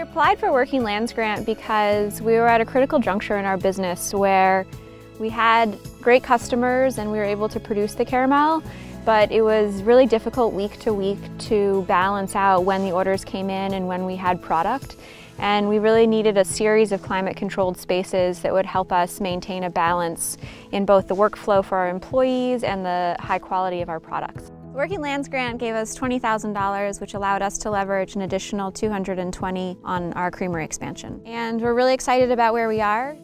applied for Working Lands Grant because we were at a critical juncture in our business where we had great customers and we were able to produce the caramel, but it was really difficult week to week to balance out when the orders came in and when we had product. And we really needed a series of climate controlled spaces that would help us maintain a balance in both the workflow for our employees and the high quality of our products. Working Lands Grant gave us $20,000, which allowed us to leverage an additional 220 on our creamery expansion. And we're really excited about where we are.